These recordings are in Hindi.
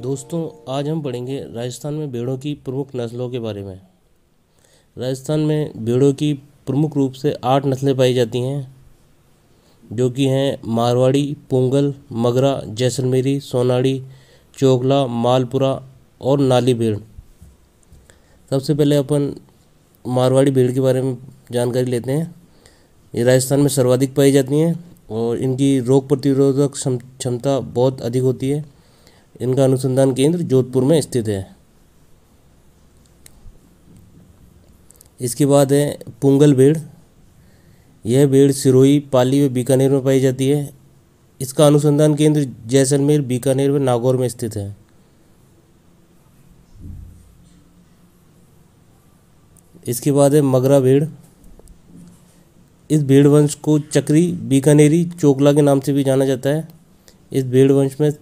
दोस्तों, आज हम पढ़ेंगे राजस्थान में भेड़ों की प्रमुख नस्लों के बारे में। राजस्थान में भेड़ों की प्रमुख रूप से आठ नस्लें पाई जाती हैं, जो कि हैं मारवाड़ी, पोंगल, मगरा, जैसलमेरी, सोनाड़ी चोकला मालपुरा और नाली भेड़। सबसे पहले अपन मारवाड़ी भेड़ के बारे में जानकारी लेते हैं। ये राजस्थान में सर्वाधिक पाई जाती हैं। और इनकी रोग प्रतिरोधक क्षमता बहुत अधिक होती है। इनका अनुसंधान केंद्र जोधपुर में स्थित है। इसके बाद है पुंगल भेड़। यह भेड़ सिरोही, पाली व बीकानेर में पाई जाती है। इसका अनुसंधान केंद्र जैसलमेर, बीकानेर व नागौर में स्थित है। इसके बाद है मगरा भेड़। इस भेड़ वंश को चक्री, बीकानेरी, चोकला के नाम से भी जाना जाता है। इस भेड़ वंश में,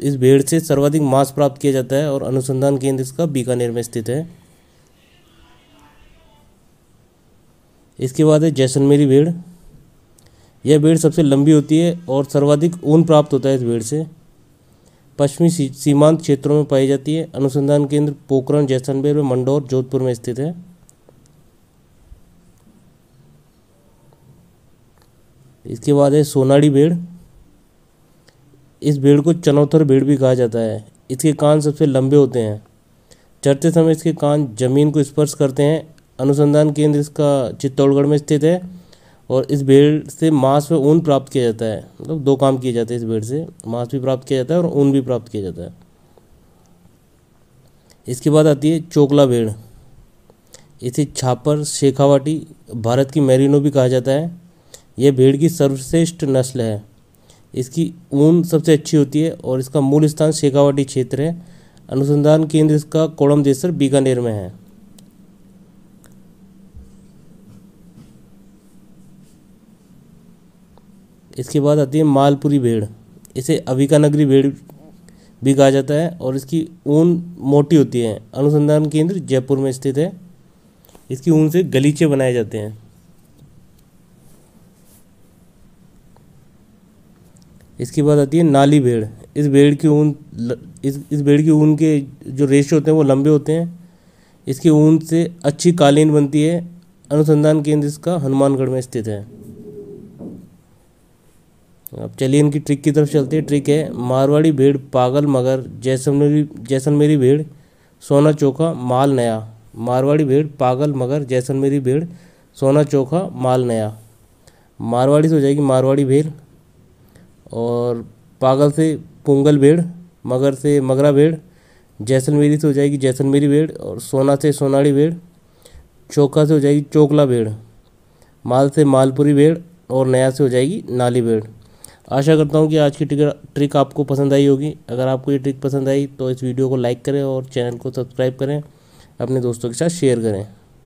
इस भेड़ से सर्वाधिक मांस प्राप्त किया जाता है और अनुसंधान केंद्र इसका बीकानेर में स्थित है। इसके बाद है जैसलमेरी भेड़। यह भेड़ सबसे लंबी होती है और सर्वाधिक ऊन प्राप्त होता है इस भेड़ से। पश्चिमी सीमांत क्षेत्रों में पाई जाती है। अनुसंधान केंद्र पोखरण, जैसलमेर व मंडौर, जोधपुर में स्थित है। इसके बाद है सोनाड़ी भेड़। इस भेड़ को चनौथर भेड़ भी कहा जाता है। इसके कान सबसे लंबे होते हैं। चरते समय इसके कान ज़मीन को स्पर्श करते हैं। अनुसंधान केंद्र इसका चित्तौड़गढ़ में स्थित है और इस भेड़ से मांस व ऊन प्राप्त किया जाता है। मतलब दो काम किए जाते हैं इस भेड़ से। मांस भी प्राप्त किया जाता है और ऊन भी प्राप्त किया जाता है। इसके बाद आती है चोकला भेड़। इसे छापर, शेखावाटी, भारत की मैरिनो भी कहा जाता है। यह भेड़ की सर्वश्रेष्ठ नस्ल है। इसकी ऊन सबसे अच्छी होती है और इसका मूल स्थान शेखावाटी क्षेत्र है। अनुसंधान केंद्र इसका कोड़म देसर बीकानेर में है। इसके बाद आती है मालपुरी भेड़। इसे अविका नगरी भेड़ भी कहा जाता है और इसकी ऊन मोटी होती है। अनुसंधान केंद्र जयपुर में स्थित है। इसकी ऊन से गलीचे बनाए जाते हैं। इसके बाद आती है नाली भेड़ इस भेड़ की ऊन इस इस भेड़ की ऊन के जो रेशे होते हैं वो लंबे होते हैं। इसकी ऊन से अच्छी कालीन बनती है। अनुसंधान केंद्र इसका हनुमानगढ़ में स्थित है। अब चलिए इनकी ट्रिक की तरफ़ चलते हैं। ट्रिक है, मारवाड़ी भेड़ पागल मगर जैसलमेरी जैसलमेरी भेड़ सोना चोखा, माल नया। मारवाड़ी भेड़ पागल मगर जैसलमेरी भेड़ सोना चोखा, माल नया। मारवाड़ी से हो जाएगी मारवाड़ी भेड़ और पागल से पोंगल भेड़, मगर से मगरा भेड़, जैसलमेरी से हो जाएगी जैसलमेरी भेड़ और सोना से सोनाड़ी भेड़, चोखा से हो जाएगी चोकला भेड़, माल से मालपुरी भेड़ और नया से हो जाएगी नाली भेड़। आशा करता हूँ कि आज की ट्रिक ट्रिक आपको पसंद आई होगी। अगर आपको ये ट्रिक पसंद आई तो इस वीडियो को लाइक करें और चैनल को सब्सक्राइब करें, अपने दोस्तों के साथ शेयर करें।